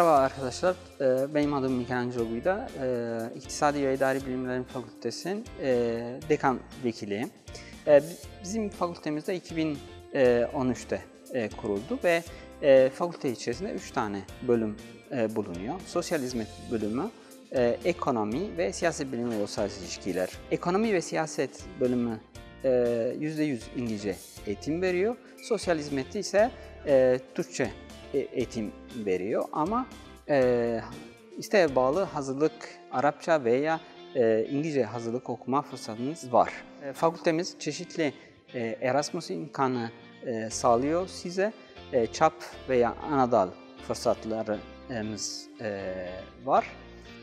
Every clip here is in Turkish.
arkadaşlar. Ee, Benim adım Michelangelo Guida. Ee, İktisadi ve İdari Bilimlerin Fakültesi'nin e, dekan vekiliyim. Ee, Bizim fakültemizde 2013'te e, kuruldu ve e, fakülte içerisinde 3 tane bölüm e, bulunuyor. Sosyal hizmet bölümü, e, ekonomi ve siyaset bilimi ve uluslararası ilişkiler. Ekonomi ve siyaset bölümü e, %100 İngilizce eğitim veriyor. Sosyal hizmeti ise e, Türkçe e, eğitim veriyor ama e, isteğe bağlı hazırlık Arapça veya e, İngilizce hazırlık okuma fırsatınız var. E, fakültemiz çeşitli e, Erasmus imkanı e, sağlıyor size. E, çap veya anadal fırsatlarımız e, var.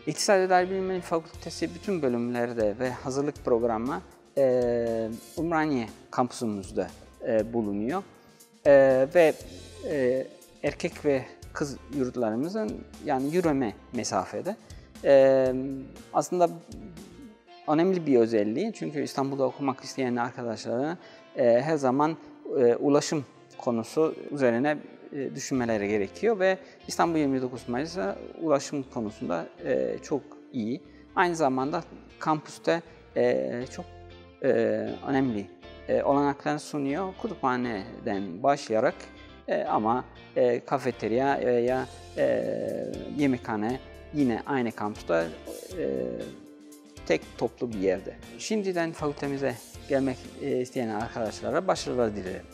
İktisadi İdari Bilimleri Fakültesi bütün bölümlerde ve hazırlık programı e, Umraniye kampüsümüzde e, bulunuyor. E, ve e, erkek ve kız yurtlarımızın yani yürüme mesafede. E, aslında önemli bir özelliği çünkü İstanbul'da okumak isteyen arkadaşlara e, her zaman e, ulaşım konusu üzerine e, düşünmeleri gerekiyor ve İstanbul 29 Mayıs'a ulaşım konusunda e, çok iyi. Aynı zamanda kampüste e, çok e, önemli e, olanaklar sunuyor. Kütüphaneden başlayarak e, ama e, kafeterya veya e, yemekhane yine aynı kampüste e, tek toplu bir yerde. Şimdiden fakültemize gelmek e, isteyen arkadaşlara başarılar dilerim.